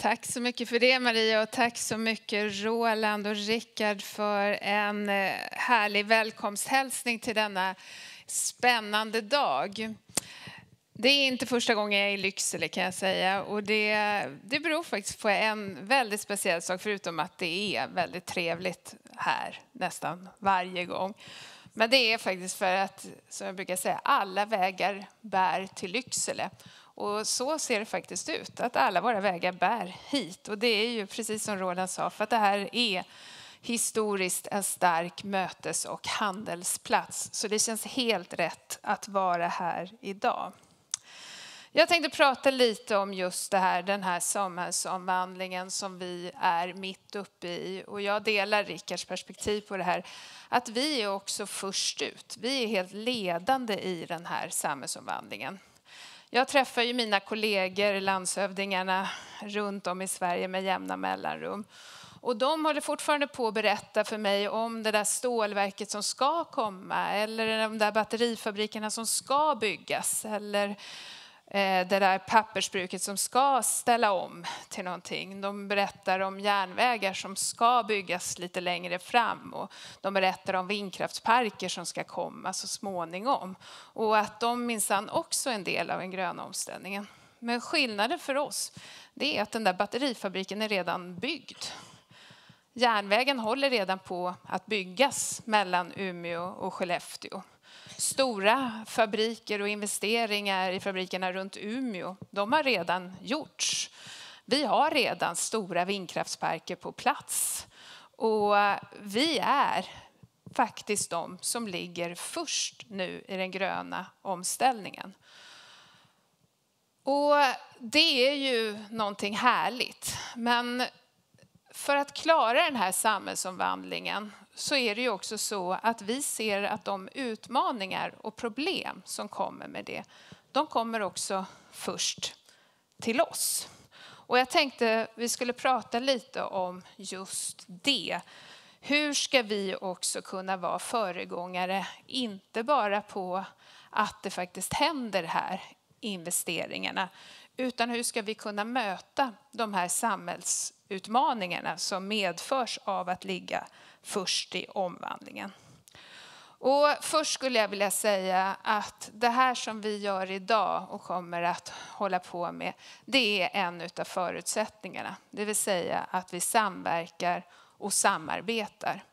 Tack så mycket för det Maria och tack så mycket Roland och Rickard för en eh, härlig välkomsthälsning till denna spännande dag. Det är inte första gången jag är i Lycksele kan jag säga och det, det beror faktiskt på en väldigt speciell sak förutom att det är väldigt trevligt här nästan varje gång. Men det är faktiskt för att, som jag brukar säga, alla vägar bär till Lycksele. Och så ser det faktiskt ut, att alla våra vägar bär hit. Och det är ju precis som Roland sa, för att det här är historiskt en stark mötes och handelsplats. Så det känns helt rätt att vara här idag. Jag tänkte prata lite om just det här, den här samhällsomvandlingen som vi är mitt uppe i. Och jag delar Rickards perspektiv på det här, att vi är också först ut. Vi är helt ledande i den här samhällsomvandlingen. Jag träffar ju mina kollegor, landshövdingarna runt om i Sverige med jämna mellanrum. Och de håller fortfarande på att berätta för mig om det där stålverket som ska komma eller de där batterifabrikerna som ska byggas eller Eh, det där pappersbruket som ska ställa om till någonting. De berättar om järnvägar som ska byggas lite längre fram och de berättar om vindkraftsparker som ska komma så småningom och att de minsann också är en del av den gröna omställningen. Men skillnaden för oss det är att den där batterifabriken är redan byggd. Järnvägen håller redan på att byggas mellan Umeå och Skellefteå stora fabriker och investeringar i fabrikerna runt Umeå, de har redan gjorts. Vi har redan stora vindkraftsparker på plats och vi är faktiskt de som ligger först nu i den gröna omställningen. Och det är ju någonting härligt. Men för att klara den här samhällsomvandlingen så är det ju också så att vi ser att de utmaningar och problem som kommer med det, de kommer också först till oss. Och jag tänkte vi skulle prata lite om just det. Hur ska vi också kunna vara föregångare, inte bara på att det faktiskt händer här, investeringarna, utan hur ska vi kunna möta de här samhällsutmaningarna som medförs av att ligga först i omvandlingen. Och först skulle jag vilja säga att det här som vi gör idag och kommer att hålla på med, det är en av förutsättningarna. Det vill säga att vi samverkar och samarbetar.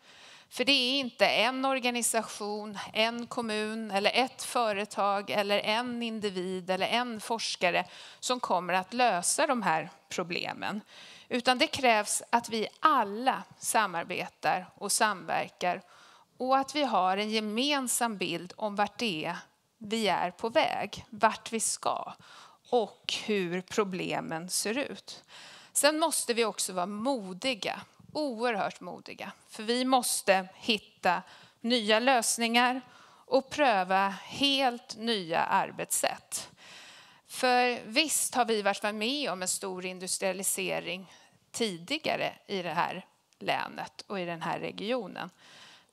För det är inte en organisation, en kommun eller ett företag eller en individ eller en forskare som kommer att lösa de här problemen. Utan det krävs att vi alla samarbetar och samverkar och att vi har en gemensam bild om vart det är vi är på väg, vart vi ska och hur problemen ser ut. Sen måste vi också vara modiga, oerhört modiga. För vi måste hitta nya lösningar och pröva helt nya arbetssätt. För visst har vi varit med om en stor industrialisering tidigare i det här länet och i den här regionen.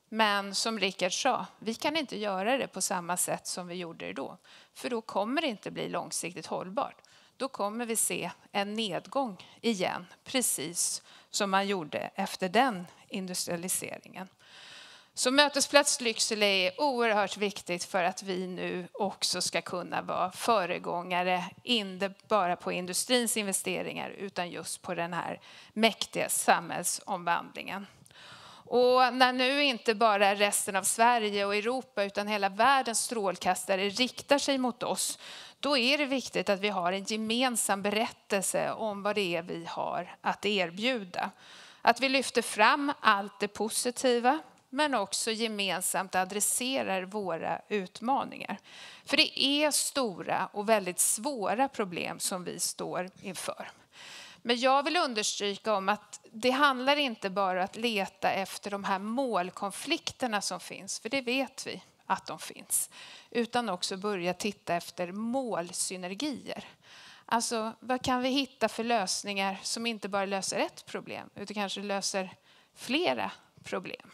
Men som Rickard sa, vi kan inte göra det på samma sätt som vi gjorde det då. För då kommer det inte bli långsiktigt hållbart. Då kommer vi se en nedgång igen, precis som man gjorde efter den industrialiseringen. Så Mötesplats Lycksele är oerhört viktigt för att vi nu också ska kunna vara föregångare, inte bara på industrins investeringar utan just på den här mäktiga samhällsomvandlingen. Och när nu inte bara resten av Sverige och Europa utan hela världens strålkastare riktar sig mot oss, då är det viktigt att vi har en gemensam berättelse om vad det är vi har att erbjuda. Att vi lyfter fram allt det positiva, men också gemensamt adresserar våra utmaningar. För det är stora och väldigt svåra problem som vi står inför. Men jag vill understryka om att det handlar inte bara om att leta efter de här målkonflikterna som finns, för det vet vi att de finns, utan också börja titta efter målsynergier. Alltså, vad kan vi hitta för lösningar som inte bara löser ett problem, utan kanske löser flera problem?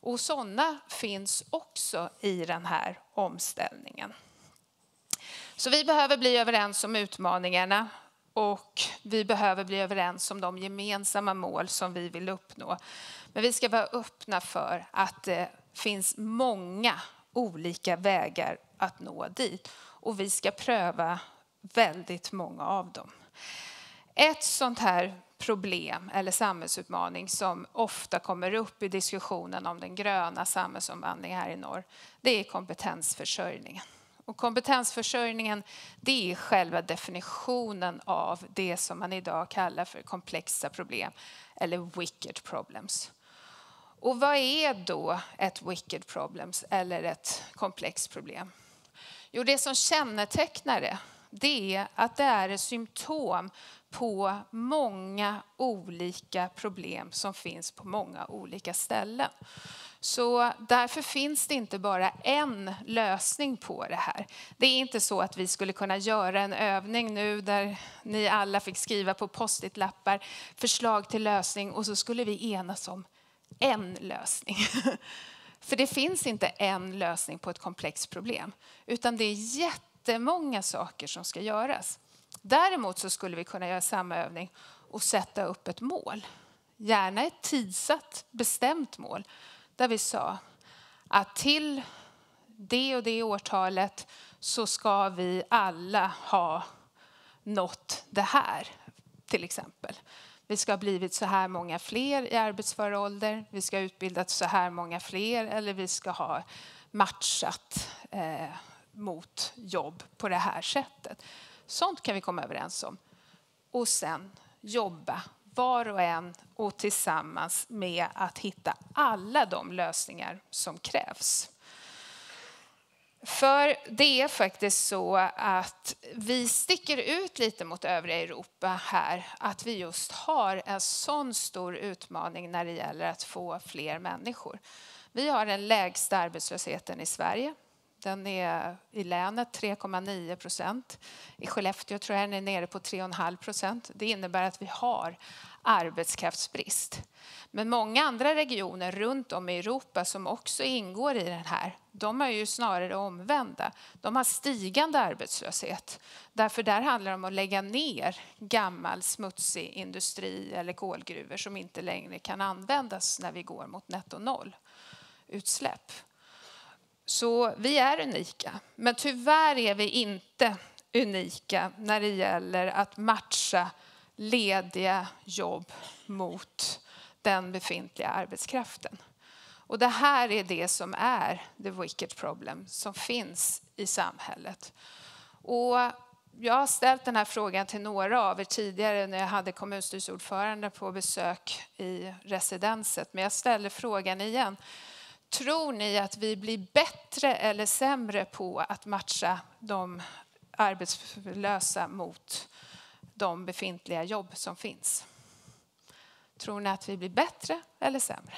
Och sådana finns också i den här omställningen. Så vi behöver bli överens om utmaningarna och vi behöver bli överens om de gemensamma mål som vi vill uppnå. Men vi ska vara öppna för att det finns många olika vägar att nå dit och vi ska pröva väldigt många av dem. Ett sånt här problem eller samhällsutmaning som ofta kommer upp i diskussionen om den gröna samhällsomvandlingen här i norr, det är kompetensförsörjningen. Och kompetensförsörjningen det är själva definitionen av det som man idag kallar för komplexa problem eller wicked problems. Och vad är då ett wicked problems eller ett komplext problem? Jo, det som kännetecknar det, det är att det är ett symptom på många olika problem som finns på många olika ställen. Så därför finns det inte bara en lösning på det här. Det är inte så att vi skulle kunna göra en övning nu där ni alla fick skriva på post-it-lappar förslag till lösning och så skulle vi enas om en lösning. För det finns inte en lösning på ett komplext problem, utan det är jättemånga saker som ska göras. Däremot så skulle vi kunna göra samma övning och sätta upp ett mål. Gärna ett tidsatt, bestämt mål där vi sa att till det och det årtalet så ska vi alla ha nått det här, till exempel. Vi ska ha blivit så här många fler i arbetsför ålder, vi ska ha utbildat så här många fler eller vi ska ha matchat eh, mot jobb på det här sättet. Sånt kan vi komma överens om. Och sen jobba var och en och tillsammans med att hitta alla de lösningar som krävs. För det är faktiskt så att vi sticker ut lite mot övriga Europa här, att vi just har en sån stor utmaning när det gäller att få fler människor. Vi har den lägsta arbetslösheten i Sverige. Den är i länet 3,9 procent. I Skellefteå tror jag den är nere på 3,5 procent. Det innebär att vi har arbetskraftsbrist. Men många andra regioner runt om i Europa som också ingår i den här, de är ju snarare omvända. De har stigande arbetslöshet. Därför där handlar det om att lägga ner gammal smutsig industri eller kolgruvor som inte längre kan användas när vi går mot netto noll utsläpp. Så vi är unika, men tyvärr är vi inte unika när det gäller att matcha lediga jobb mot den befintliga arbetskraften. Och det här är det som är the wicked problem som finns i samhället. Och jag har ställt den här frågan till några av er tidigare när jag hade kommunstyrelseordförande på besök i residenset. Men jag ställer frågan igen. Tror ni att vi blir bättre eller sämre på att matcha de arbetslösa mot de befintliga jobb som finns? Tror ni att vi blir bättre eller sämre?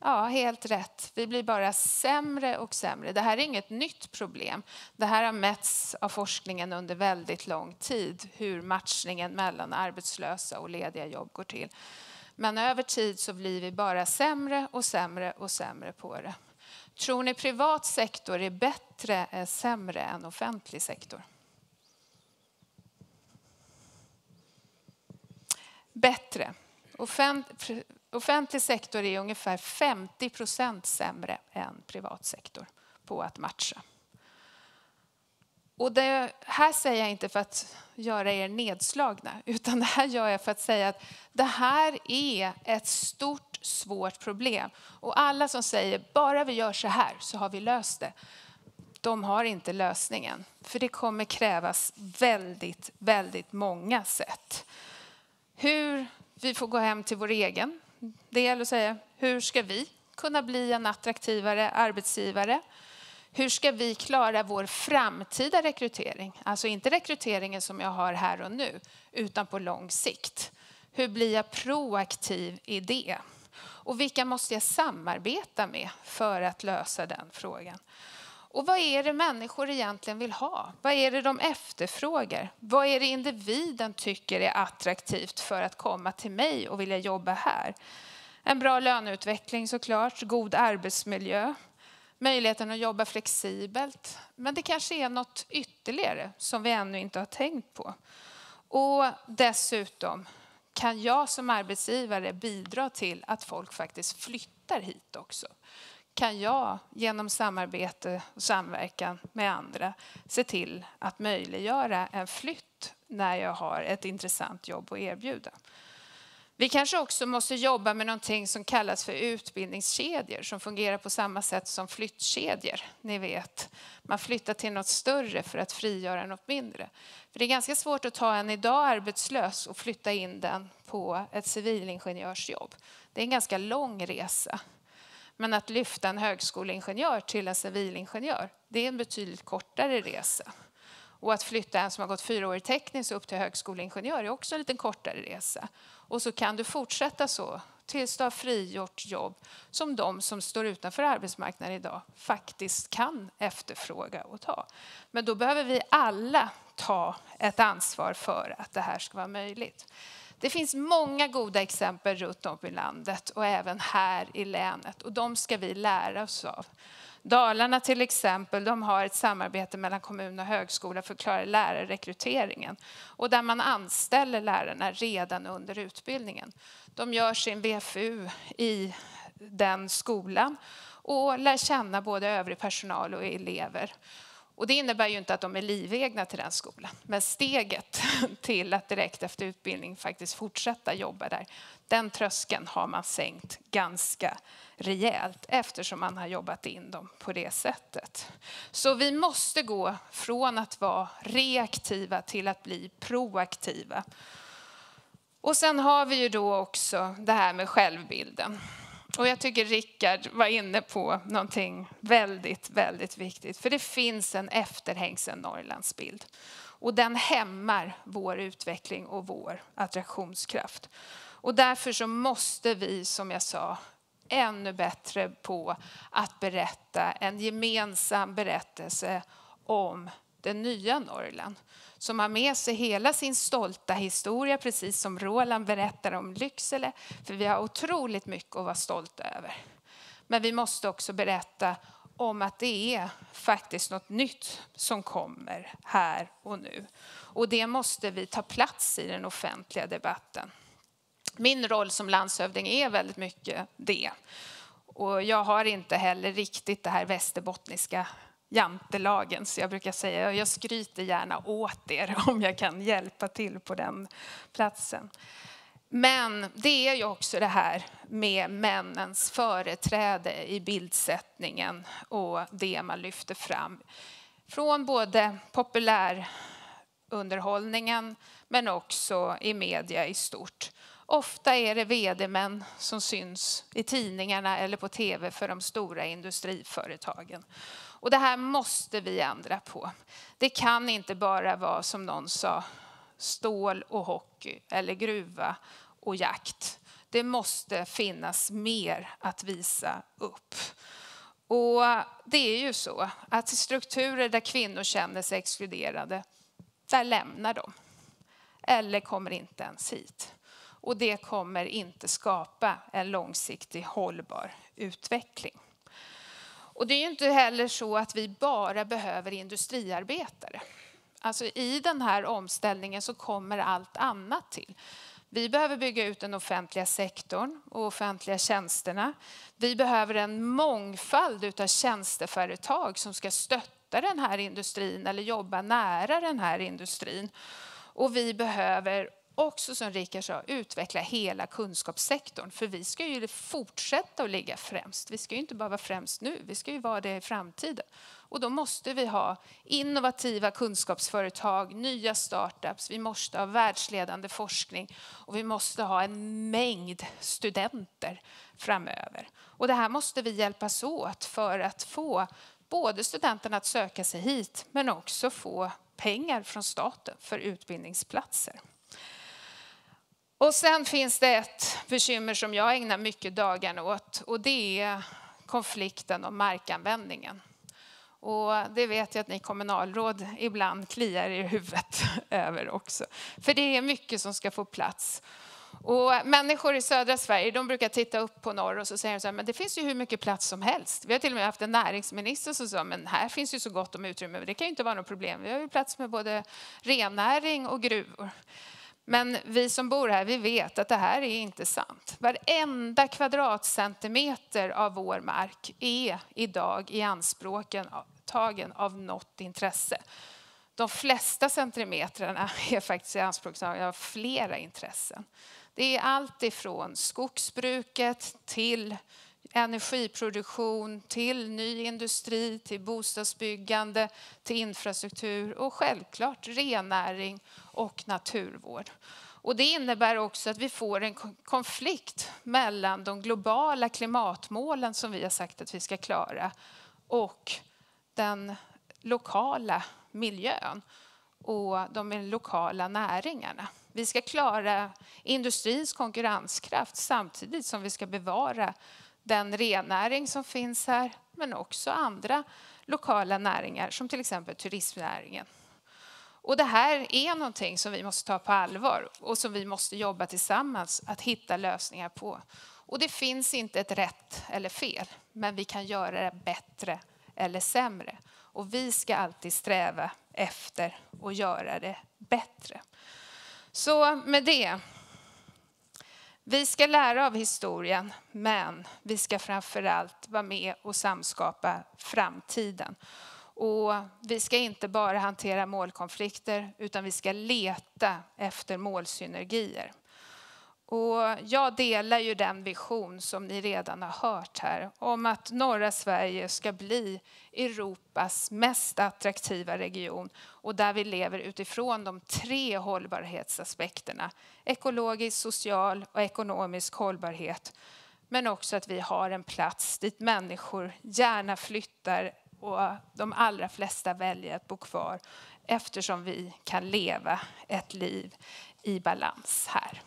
Ja, helt rätt. Vi blir bara sämre och sämre. Det här är inget nytt problem. Det här har mätts av forskningen under väldigt lång tid, hur matchningen mellan arbetslösa och lediga jobb går till. Men över tid så blir vi bara sämre och sämre och sämre på det. Tror ni privat sektor är bättre eller sämre än offentlig sektor? Bättre. offentlig sektor är ungefär 50 procent sämre än privat sektor på att matcha. Och det här säger jag inte för att göra er nedslagna, utan det här gör jag för att säga att det här är ett stort, svårt problem. Och alla som säger bara vi gör så här så har vi löst det, de har inte lösningen. För det kommer krävas väldigt, väldigt många sätt. Hur vi får gå hem till vår egen del och säga hur ska vi kunna bli en attraktivare arbetsgivare? Hur ska vi klara vår framtida rekrytering? Alltså inte rekryteringen som jag har här och nu, utan på lång sikt. Hur blir jag proaktiv i det? Och vilka måste jag samarbeta med för att lösa den frågan? Och vad är det människor egentligen vill ha? Vad är det de efterfrågar? Vad är det individen tycker är attraktivt för att komma till mig och vilja jobba här? En bra löneutveckling såklart, god arbetsmiljö, möjligheten att jobba flexibelt. Men det kanske är något ytterligare som vi ännu inte har tänkt på. Och dessutom kan jag som arbetsgivare bidra till att folk faktiskt flyttar hit också? Kan jag genom samarbete och samverkan med andra se till att möjliggöra en flytt när jag har ett intressant jobb att erbjuda? Vi kanske också måste jobba med någonting som kallas för utbildningskedjor som fungerar på samma sätt som flyttkedjor. Ni vet, man flyttar till något större för att frigöra något mindre. För det är ganska svårt att ta en idag arbetslös och flytta in den på ett civilingenjörsjobb. Det är en ganska lång resa. Men att lyfta en högskoleingenjör till en civilingenjör, det är en betydligt kortare resa. Och att flytta en som har gått fyra år i tekniskt upp till högskoleingenjör är också en lite kortare resa. Och så kan du fortsätta så tills du har frigjort jobb som de som står utanför arbetsmarknaden idag faktiskt kan efterfråga och ta. Men då behöver vi alla ta ett ansvar för att det här ska vara möjligt. Det finns många goda exempel runt om i landet och även här i länet och de ska vi lära oss av. Dalarna till exempel, de har ett samarbete mellan kommun och högskola för att klara lärarrekryteringen och där man anställer lärarna redan under utbildningen. De gör sin VFU i den skolan och lär känna både övrig personal och elever. Och det innebär ju inte att de är livegna till den skolan. Men steget till att direkt efter utbildning faktiskt fortsätta jobba där, den tröskeln har man sänkt ganska rejält eftersom man har jobbat in dem på det sättet. Så vi måste gå från att vara reaktiva till att bli proaktiva. Och sen har vi ju då också det här med självbilden. Och jag tycker Rickard var inne på någonting väldigt, väldigt viktigt. För det finns en efterhängsen Norrlandsbild. Och den hämmar vår utveckling och vår attraktionskraft. Och därför så måste vi, som jag sa, ännu bättre på att berätta en gemensam berättelse om det nya Norrland som har med sig hela sin stolta historia, precis som Roland berättar om Lycksele. För vi har otroligt mycket att vara stolta över. Men vi måste också berätta om att det är faktiskt något nytt som kommer här och nu. Och det måste vi ta plats i den offentliga debatten. Min roll som landshövding är väldigt mycket det. Och jag har inte heller riktigt det här västerbottniska jantelagen. Så jag brukar säga jag skryter gärna åt er om jag kan hjälpa till på den platsen. Men det är ju också det här med männens företräde i bildsättningen och det man lyfter fram. Från både populärunderhållningen men också i media i stort. Ofta är det vd-män som syns i tidningarna eller på tv för de stora industriföretagen. Och det här måste vi ändra på. Det kan inte bara vara som någon sa, stål och hockey eller gruva och jakt. Det måste finnas mer att visa upp. Och det är ju så att i strukturer där kvinnor känner sig exkluderade, där lämnar de. Eller kommer inte ens hit. Och det kommer inte skapa en långsiktig hållbar utveckling. Och det är inte heller så att vi bara behöver industriarbetare. Alltså I den här omställningen så kommer allt annat till. Vi behöver bygga ut den offentliga sektorn och offentliga tjänsterna. Vi behöver en mångfald av tjänsteföretag som ska stötta den här industrin eller jobba nära den här industrin. Och vi behöver också som Rickard sa, utveckla hela kunskapssektorn. För vi ska ju fortsätta att ligga främst. Vi ska ju inte bara vara främst nu, vi ska ju vara det i framtiden. Och då måste vi ha innovativa kunskapsföretag, nya startups, vi måste ha världsledande forskning och vi måste ha en mängd studenter framöver. Och det här måste vi hjälpas åt för att få både studenterna att söka sig hit men också få pengar från staten för utbildningsplatser. Och sen finns det ett bekymmer som jag ägnar mycket dagarna åt och det är konflikten om markanvändningen. Och det vet jag att ni kommunalråd ibland kliar i huvudet över också. För det är mycket som ska få plats. Och människor i södra Sverige de brukar titta upp på norr och så säger de så här, men det finns ju hur mycket plats som helst. Vi har till och med haft en näringsminister som sa, men här finns ju så gott om utrymme, det kan ju inte vara något problem. Vi har ju plats med både rennäring och gruvor. Men vi som bor här, vi vet att det här är inte sant. Varenda kvadratcentimeter av vår mark är idag i anspråken tagen av något intresse. De flesta centimetrarna är faktiskt i anspråktagna av flera intressen. Det är allt ifrån skogsbruket till energiproduktion, till ny industri, till bostadsbyggande, till infrastruktur och självklart rennäring och naturvård. Och det innebär också att vi får en konflikt mellan de globala klimatmålen som vi har sagt att vi ska klara och den lokala miljön och de lokala näringarna. Vi ska klara industrins konkurrenskraft samtidigt som vi ska bevara den rennäring som finns här men också andra lokala näringar som till exempel turismnäringen. Och det här är någonting som vi måste ta på allvar och som vi måste jobba tillsammans att hitta lösningar på. Och det finns inte ett rätt eller fel, men vi kan göra det bättre eller sämre. Och vi ska alltid sträva efter att göra det bättre. Så med det. Vi ska lära av historien, men vi ska framför allt vara med och samskapa framtiden. Och vi ska inte bara hantera målkonflikter, utan vi ska leta efter målsynergier. Och jag delar ju den vision som ni redan har hört här om att norra Sverige ska bli Europas mest attraktiva region och där vi lever utifrån de tre hållbarhetsaspekterna. Ekologisk, social och ekonomisk hållbarhet. Men också att vi har en plats dit människor gärna flyttar och de allra flesta väljer att bo kvar eftersom vi kan leva ett liv i balans här.